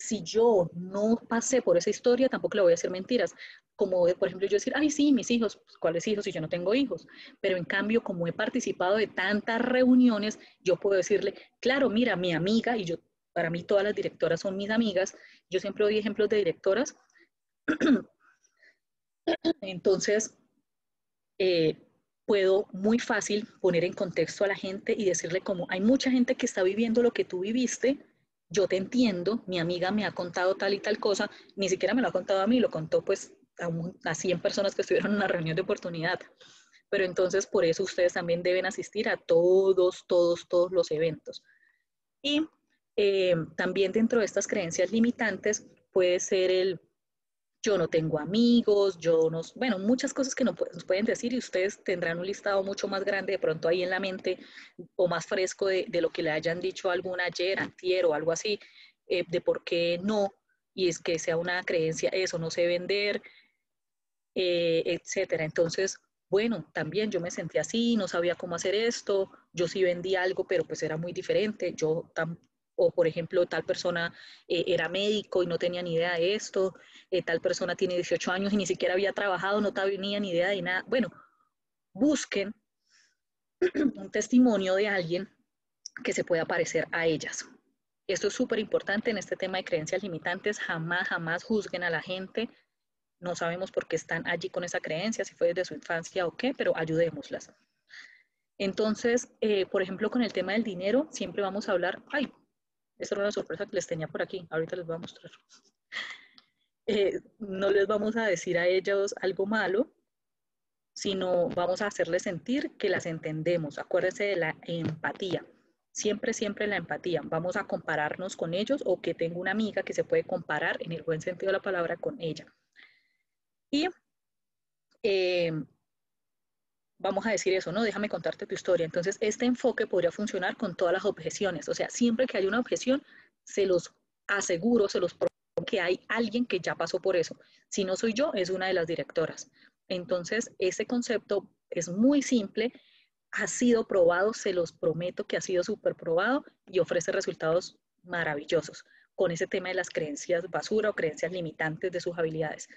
si yo no pasé por esa historia, tampoco le voy a decir mentiras. Como, por ejemplo, yo decir, ay, sí, mis hijos, pues, ¿cuáles hijos si yo no tengo hijos? Pero en cambio, como he participado de tantas reuniones, yo puedo decirle, claro, mira, mi amiga, y yo, para mí todas las directoras son mis amigas, yo siempre doy ejemplos de directoras. Entonces, eh, puedo muy fácil poner en contexto a la gente y decirle como hay mucha gente que está viviendo lo que tú viviste, yo te entiendo, mi amiga me ha contado tal y tal cosa, ni siquiera me lo ha contado a mí, lo contó pues a, 100 personas que estuvieron en una reunión de oportunidad. Pero entonces por eso ustedes también deben asistir a todos, todos, todos los eventos. Y eh, también dentro de estas creencias limitantes puede ser el yo no tengo amigos, yo no, bueno, muchas cosas que nos pueden decir y ustedes tendrán un listado mucho más grande de pronto ahí en la mente o más fresco de, lo que le hayan dicho alguna ayer, antier o algo así, eh, de por qué no, y es que sea una creencia, eso no sé vender, eh, etcétera. Entonces, bueno, también yo me sentí así, no sabía cómo hacer esto, yo sí vendí algo, pero pues era muy diferente, yo o por ejemplo, tal persona eh, era médico y no tenía ni idea de esto, eh, tal persona tiene 18 años y ni siquiera había trabajado, no tenía ni idea de nada. Bueno, busquen un testimonio de alguien que se pueda parecer a ellas. Esto es súper importante en este tema de creencias limitantes. Jamás, jamás juzguen a la gente. No sabemos por qué están allí con esa creencia, si fue desde su infancia o qué, pero ayudémoslas. Entonces, eh, por ejemplo, con el tema del dinero, siempre vamos a hablar, ay, esta era una sorpresa que les tenía por aquí, ahorita les voy a mostrar. Eh, no les vamos a decir a ellos algo malo, sino vamos a hacerles sentir que las entendemos. Acuérdense de la empatía. Siempre, siempre la empatía. Vamos a compararnos con ellos o que tengo una amiga que se puede comparar en el buen sentido de la palabra con ella. Y eh, vamos a decir eso, ¿no? Déjame contarte tu historia. Entonces, este enfoque podría funcionar con todas las objeciones. O sea, siempre que hay una objeción, se los aseguro, se los que hay alguien que ya pasó por eso. Si no soy yo, es una de las directoras. Entonces, ese concepto es muy simple, ha sido probado, se los prometo que ha sido súper probado y ofrece resultados maravillosos con ese tema de las creencias basura o creencias limitantes de sus habilidades.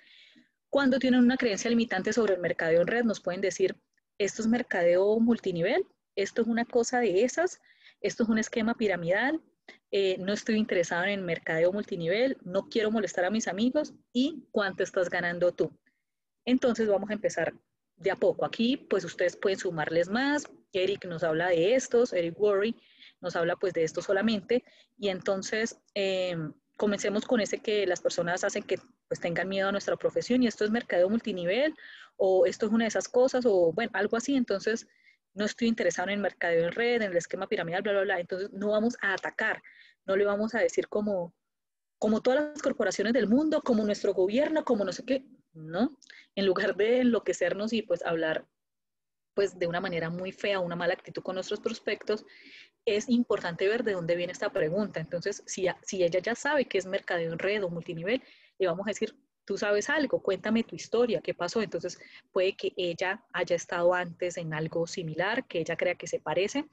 Cuando tienen una creencia limitante sobre el mercadeo en red, nos pueden decir, esto es mercadeo multinivel, esto es una cosa de esas, esto es un esquema piramidal, eh, no estoy interesado en el mercadeo multinivel, no quiero molestar a mis amigos y cuánto estás ganando tú. Entonces vamos a empezar de a poco. Aquí pues ustedes pueden sumarles más. Eric nos habla de estos, Eric Worry nos habla pues de esto solamente y entonces em, comencemos con ese que las personas hacen que pues tengan miedo a nuestra profesión y esto es mercadeo multinivel o esto es una de esas cosas, o bueno, algo así, entonces no estoy interesado en el mercadeo en red, en el esquema piramidal, bla, bla, bla, entonces no vamos a atacar, no le vamos a decir como, como todas las corporaciones del mundo, como nuestro gobierno, como no sé qué, no, en lugar de enloquecernos y pues hablar pues de una manera muy fea, una mala actitud con nuestros prospectos, es importante ver de dónde viene esta pregunta. Entonces, si, si ella ya sabe que es mercadeo en red o multinivel, le vamos a decir, tú sabes algo, cuéntame tu historia, qué pasó. Entonces puede que ella haya estado antes en algo similar, que ella crea que se parece.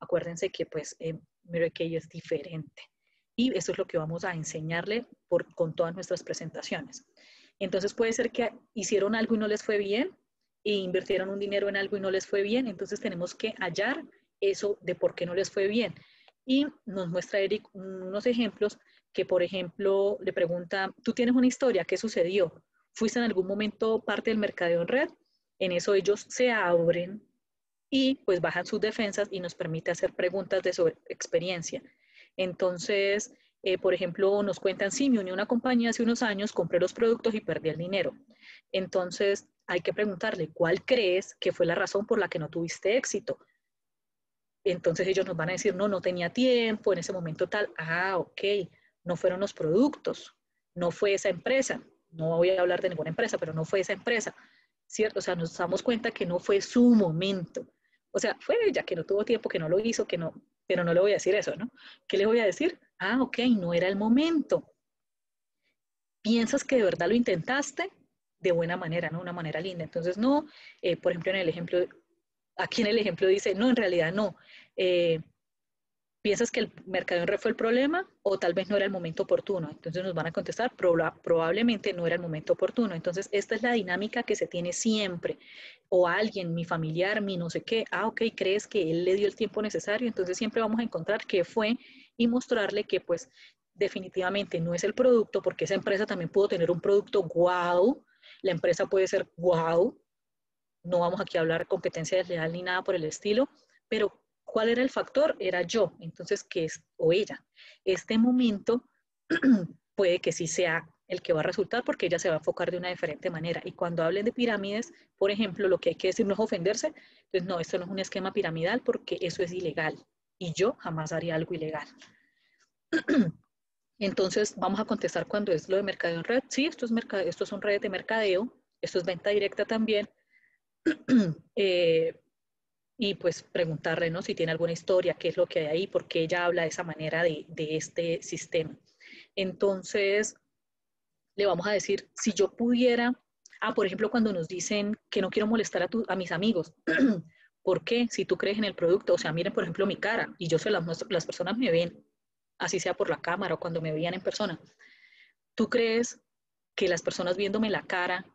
Acuérdense que pues eh, Mary Kay es diferente. Y eso es lo que vamos a enseñarle por, con todas nuestras presentaciones. Entonces puede ser que hicieron algo y no les fue bien, e invirtieron un dinero en algo y no les fue bien, entonces tenemos que hallar eso de por qué no les fue bien. Y nos muestra Eric unos ejemplos que, por ejemplo, le pregunta, tú tienes una historia, ¿qué sucedió? ¿Fuiste en algún momento parte del mercadeo en red? En eso ellos se abren y pues bajan sus defensas y nos permite hacer preguntas de su experiencia. Entonces, eh, por ejemplo, nos cuentan, sí, me uní a una compañía hace unos años, compré los productos y perdí el dinero. Entonces, hay que preguntarle, ¿cuál crees que fue la razón por la que no tuviste éxito? Entonces ellos nos van a decir, no, no tenía tiempo, en ese momento tal. Ah, ok no fueron los productos, no fue esa empresa, no voy a hablar de ninguna empresa, pero no fue esa empresa, ¿cierto? O sea, nos damos cuenta que no fue su momento. O sea, fue ella que no tuvo tiempo, que no lo hizo, que no, pero no le voy a decir eso, ¿no? ¿Qué le voy a decir? Ah, ok, no era el momento. ¿Piensas que de verdad lo intentaste? De buena manera, ¿no? Una manera linda. Entonces, no, eh, por ejemplo, en el ejemplo, aquí en el ejemplo dice, no, en realidad no. Eh, piensas que el mercado en red fue el problema o tal vez no era el momento oportuno. Entonces nos van a contestar, probablemente no era el momento oportuno. Entonces esta es la dinámica que se tiene siempre. O alguien, mi familiar, mi no sé qué, ah, ok, crees que él le dio el tiempo necesario, entonces siempre vamos a encontrar qué fue y mostrarle que pues definitivamente no es el producto, porque esa empresa también pudo tener un producto wow, la empresa puede ser wow, no vamos aquí a hablar competencia desleal ni nada por el estilo, pero ¿Cuál era el factor? Era yo, entonces, ¿qué es? O ella. Este momento puede que sí sea el que va a resultar porque ella se va a enfocar de una diferente manera. Y cuando hablen de pirámides, por ejemplo, lo que hay que decir no es ofenderse, entonces no, esto no es un esquema piramidal porque eso es ilegal y yo jamás haría algo ilegal. Entonces, vamos a contestar cuando es lo de mercadeo en red. Sí, esto, es mercadeo, esto son redes de mercadeo, esto es venta directa también. eh, y pues preguntarle ¿no? si tiene alguna historia, qué es lo que hay ahí, por qué ella habla de esa manera de, de este sistema. Entonces, le vamos a decir, si yo pudiera, ah, por ejemplo, cuando nos dicen que no quiero molestar a, tu, a mis amigos, ¿por qué? Si tú crees en el producto, o sea, miren, por ejemplo, mi cara, y yo se las muestro, las personas me ven, así sea por la cámara o cuando me veían en persona. ¿Tú crees que las personas viéndome la cara,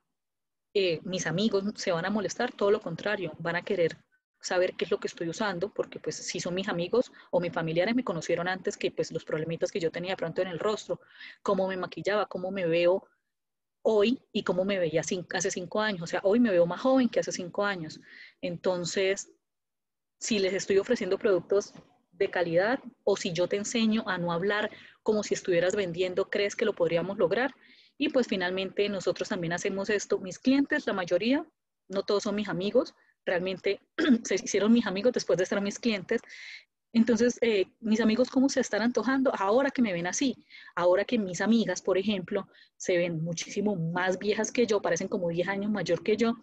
eh, mis amigos se van a molestar? Todo lo contrario, van a querer saber qué es lo que estoy usando, porque pues si son mis amigos o mis familiares me conocieron antes que pues los problemitas que yo tenía pronto en el rostro, cómo me maquillaba, cómo me veo hoy y cómo me veía hace cinco años. O sea, hoy me veo más joven que hace cinco años. Entonces, si les estoy ofreciendo productos de calidad o si yo te enseño a no hablar como si estuvieras vendiendo, ¿crees que lo podríamos lograr? Y pues finalmente nosotros también hacemos esto. Mis clientes, la mayoría, no todos son mis amigos, realmente se hicieron mis amigos después de ser mis clientes. Entonces, eh, mis amigos, ¿cómo se están antojando ahora que me ven así? Ahora que mis amigas, por ejemplo, se ven muchísimo más viejas que yo, parecen como 10 años mayor que yo,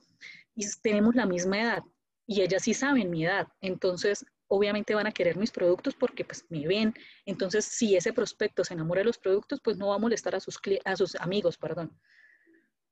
y tenemos la misma edad, y ellas sí saben mi edad. Entonces, obviamente van a querer mis productos porque pues me ven. Entonces, si ese prospecto se enamora de los productos, pues no va a molestar a sus, a sus amigos, perdón.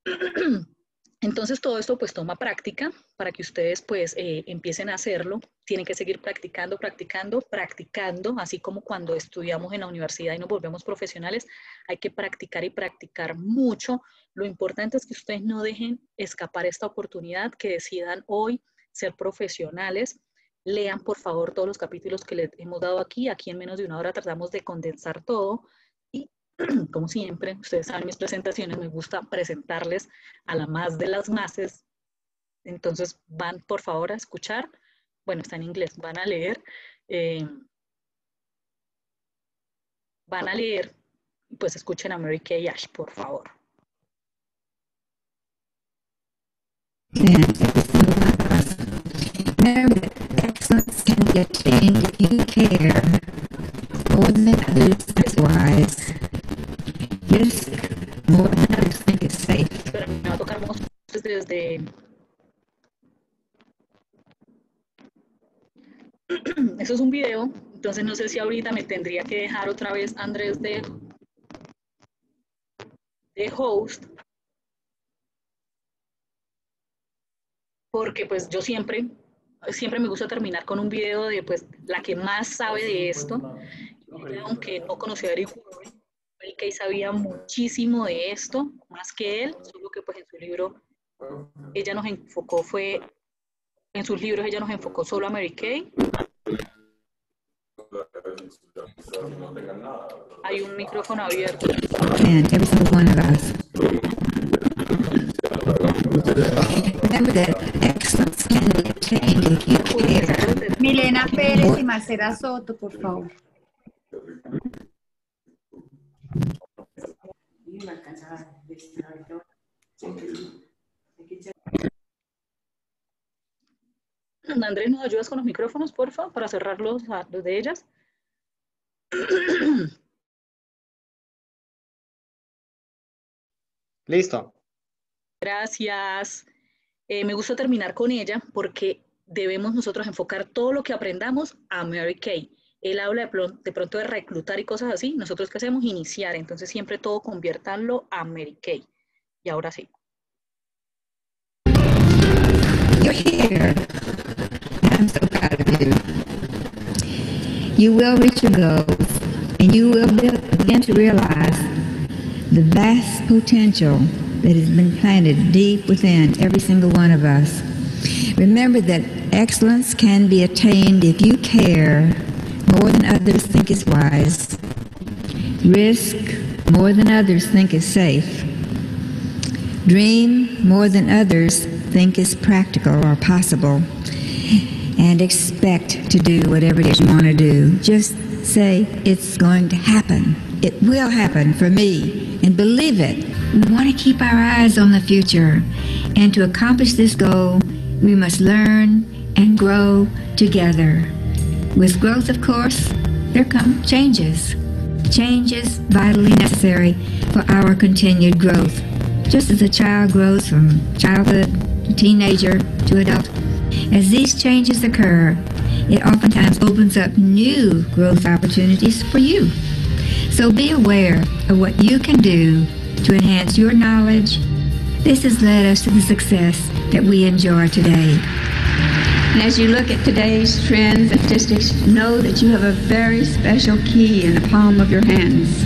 Entonces todo esto pues toma práctica para que ustedes pues eh, empiecen a hacerlo. Tienen que seguir practicando, practicando, practicando, así como cuando estudiamos en la universidad y nos volvemos profesionales, hay que practicar y practicar mucho. Lo importante es que ustedes no dejen escapar esta oportunidad, que decidan hoy ser profesionales. Lean por favor todos los capítulos que les hemos dado aquí. Aquí en menos de una hora tratamos de condensar todo como siempre, ustedes saben mis presentaciones, me gusta presentarles a la más de las masas. Entonces van por favor a escuchar, bueno, está en inglés, van a leer, eh, van a leer, pues escuchen a Mary Kay Ash, por favor. Eso es un video, entonces no sé si ahorita me tendría que dejar otra vez Andrés de, de host. Porque pues yo siempre, siempre me gusta terminar con un video de pues la que más sabe de esto. Aunque no conocía a Eric que sabía muchísimo de esto, más que él, solo que pues en su libro ella nos enfocó, fue, en sus libros ella nos enfocó solo a Mary Kay. Hay un micrófono abierto. Milena Pérez y Marcela Soto, por favor. Andrés, ¿nos ayudas con los micrófonos, por favor, para cerrarlos los de ellas? Listo. Gracias. Eh, me gusta terminar con ella porque debemos nosotros enfocar todo lo que aprendamos a Mary Kay él habla de, pronto de reclutar y cosas así, nosotros qué hacemos? Iniciar, entonces siempre todo conviértanlo a Mary Kay. Y ahora sí. you will reach your goals and you will begin to realize the vast potential that has been planted deep within every single one of us. Remember that excellence can be attained if you care more than others think is wise, risk more than others think is safe, dream more than others think is practical or possible, and expect to do whatever it is you want to do. Just say, it's going to happen. It will happen for me, and believe it. We want to keep our eyes on the future, and to accomplish this goal, we must learn and grow together. With growth, of course, there come changes. Changes vitally necessary for our continued growth. Just as a child grows from childhood to teenager to adult, as these changes occur, it oftentimes opens up new growth opportunities for you. So be aware of what you can do to enhance your knowledge. This has led us to the success that we enjoy today. And as you look at today's trends and statistics, know that you have a very special key in the palm of your hands.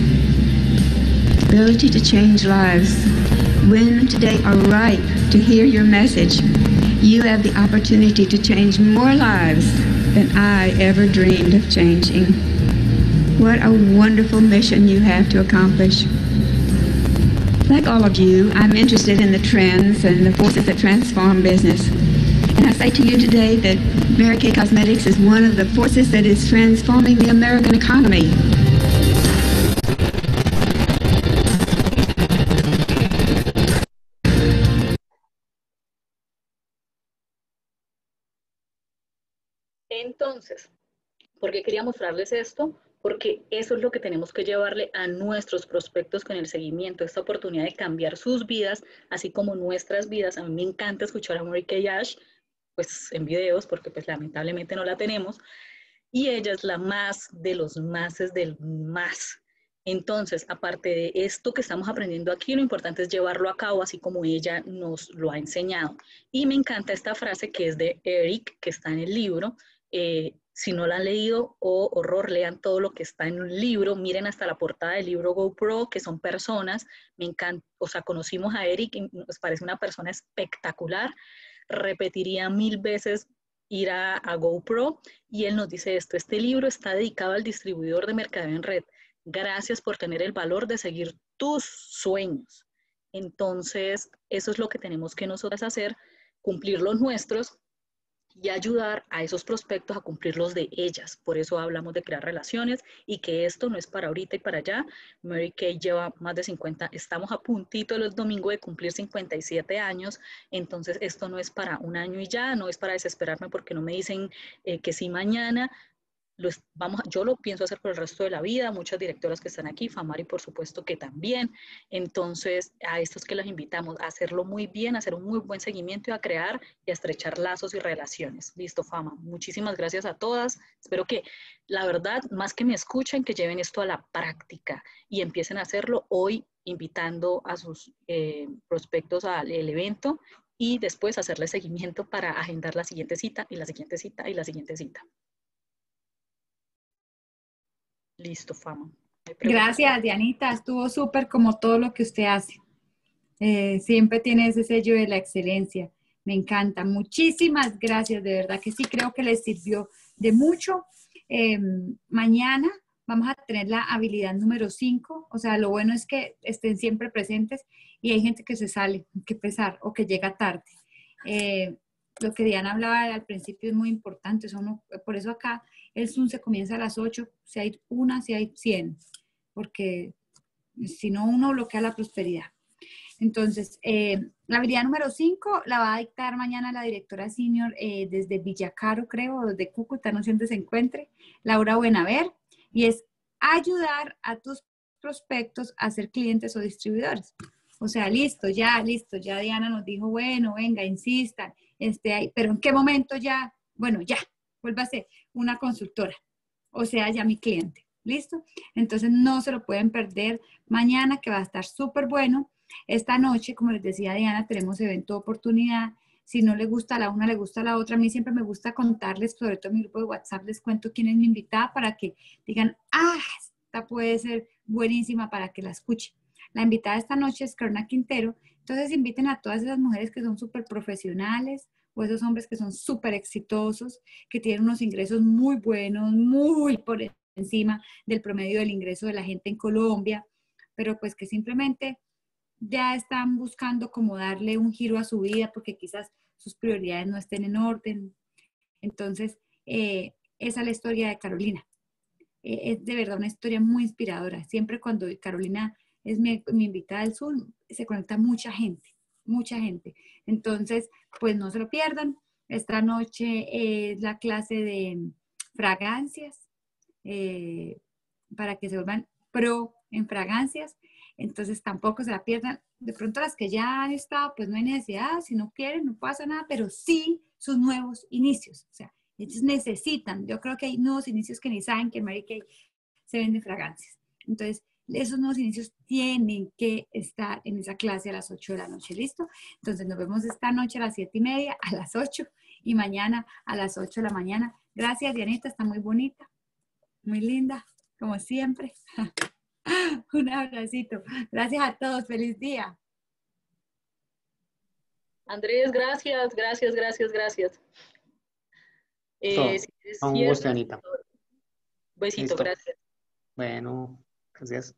Ability to change lives. Women today are ripe to hear your message. You have the opportunity to change more lives than I ever dreamed of changing. What a wonderful mission you have to accomplish. Like all of you, I'm interested in the trends and the forces that transform business. And I say to you today that Mary Kay Cosmetics is one of the forces that is transforming the American economy. Entonces, ¿por qué quería mostrarles esto? Porque eso es lo que tenemos que llevarle a nuestros prospectos con el seguimiento, esta oportunidad de cambiar sus vidas, así como nuestras vidas. A mí me encanta escuchar a Mary Kay pues en videos, porque pues lamentablemente no la tenemos, y ella es la más de los máses del más. Entonces, aparte de esto que estamos aprendiendo aquí, lo importante es llevarlo a cabo así como ella nos lo ha enseñado. Y me encanta esta frase que es de Eric, que está en el libro, eh, si no la han leído, o oh, horror, lean todo lo que está en un libro, miren hasta la portada del libro GoPro, que son personas, me encanta, o sea, conocimos a Eric y nos parece una persona espectacular, repetiría mil veces ir a, GoPro y él nos dice esto, este libro está dedicado al distribuidor de mercadeo en red, gracias por tener el valor de seguir tus sueños. Entonces, eso es lo que tenemos que nosotros hacer, cumplir los nuestros y ayudar a esos prospectos a cumplir los de ellas. Por eso hablamos de crear relaciones y que esto no es para ahorita y para allá. Mary Kay lleva más de 50, estamos a puntito los domingos de cumplir 57 años, entonces esto no es para un año y ya, no es para desesperarme porque no me dicen eh, que sí mañana, vamos, yo lo pienso hacer por el resto de la vida, muchas directoras que están aquí, Famari por supuesto que también. Entonces, a estos que las invitamos a hacerlo muy bien, a hacer un muy buen seguimiento y a crear y a estrechar lazos y relaciones. Listo, Fama. Muchísimas gracias a todas. Espero que, la verdad, más que me escuchen, que lleven esto a la práctica y empiecen a hacerlo hoy invitando a sus eh, prospectos al evento y después hacerle seguimiento para agendar la siguiente cita y la siguiente cita y la siguiente cita. Listo, Fama. Gracias, Dianita. Estuvo súper como todo lo que usted hace. Eh, siempre tiene ese sello de la excelencia. Me encanta. Muchísimas gracias. De verdad que sí, creo que les sirvió de mucho. Em, mañana vamos a tener la habilidad número 5. O sea, lo bueno es que estén siempre presentes y hay gente que se sale, que pesar o que llega tarde. Eh, lo que Diana hablaba al principio es muy importante. por eso acá el Zoom se comienza a las 8, si hay una, si hay 100, porque si no uno bloquea la prosperidad. Entonces, eh, la habilidad número 5 la va a dictar mañana la directora senior eh, desde Villacaro, creo, desde Cúcuta, no sé dónde se encuentre, Laura Buenaver, y es ayudar a tus prospectos a ser clientes o distribuidores. O sea, listo, ya, listo, ya Diana nos dijo, bueno, venga, insistan, este, pero ¿en qué momento ya? Bueno, ya, vuélvase una consultora, o sea, ya mi cliente. ¿Listo? Entonces no se lo pueden perder mañana que va a estar súper bueno. Esta noche, como les decía Diana, tenemos evento oportunidad si no le gusta la una, le gusta la otra. A mí siempre me gusta contarles, sobre todo en mi grupo de WhatsApp, les cuento quién es mi invitada para que digan, ah, esta puede ser buenísima para que la escuche. La invitada esta noche es Carna Quintero. Entonces inviten a todas esas mujeres que son súper profesionales o esos hombres que son súper exitosos, que tienen unos ingresos muy buenos, muy por encima del promedio del ingreso de la gente en Colombia, pero pues que simplemente ya están buscando como darle un giro a su vida porque quizás sus prioridades no estén en orden. Entonces, eh, esa es la historia de Carolina. Eh, es de verdad una historia muy inspiradora. Siempre cuando Carolina es mi, invitada del sur, se conecta mucha gente, mucha gente. Entonces, pues no se lo pierdan. Esta noche es la clase de fragancias eh, para que se vuelvan pro en fragancias. Entonces tampoco se la pierdan. De pronto las que ya han estado, pues no hay necesidad, si no quieren, no pasa nada, pero sí sus nuevos inicios. O sea, ellos necesitan, yo creo que hay nuevos inicios que ni saben que en Mary Kay se venden fragancias. Entonces, esos nuevos inicios tienen que estar en esa clase a las 8 de la noche, ¿listo? Entonces nos vemos esta noche a las 7 y media, a las 8 y mañana a las 8 de la mañana. Gracias, Dianita, está muy bonita, muy linda, como siempre. Un abracito. Gracias a todos, feliz día. Andrés, gracias, gracias, gracias, gracias. Eh, un gusto, Anita. Besito, gracias. Bueno, gracias.